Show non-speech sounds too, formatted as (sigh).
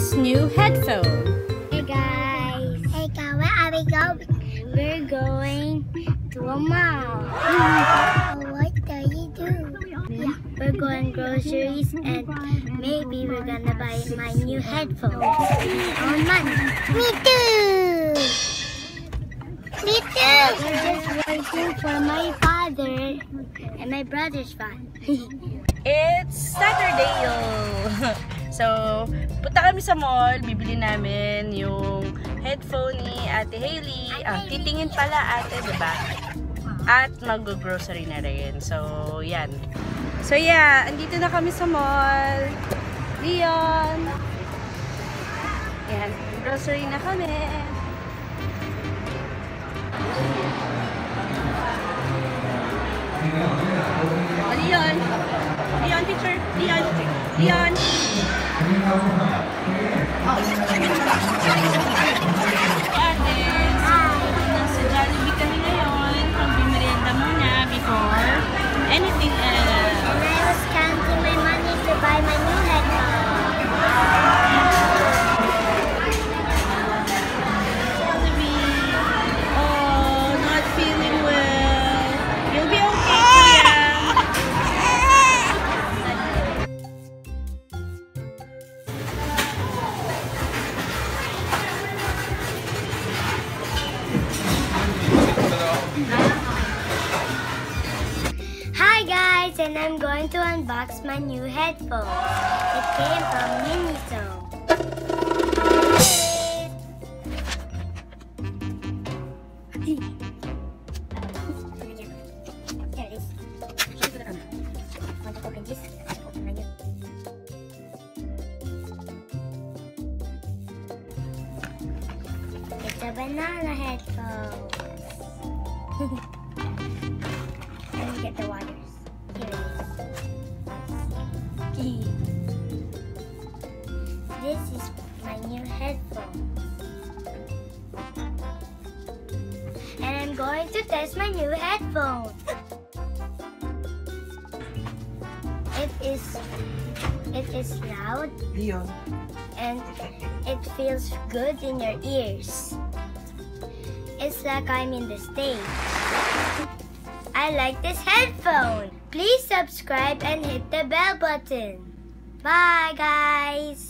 his new headphone. Hey guys. Hey guys, where are we going? We're going to a mall. what do you do? Yeah, We're going groceries and maybe we're gonna buy my new headphones. Oh, On money. Me too. Me too. We're just waiting for my father and my brother's fun. (laughs) It's Saturday, yo! (laughs) so, punta kami sa mall, bibili namin yung headphone ni Ate Hailey. Ah, titingin pala ate, ba? At mag-grocery na rin. So, yan. So, yeah, andito na kami sa mall. Leon! Yan, grocery na kami. Oh, Leon! Leon, picture! Leon! Thank you. And I'm going to unbox my new headphones. It came from Miniso. It's a banana headphones. (laughs) this is my new headphones. And I'm going to test my new headphones. It is it is loud Leon. and it feels good in your ears. It's like I'm in the stage. I like this headphone. Please subscribe and hit the bell button. Bye, guys.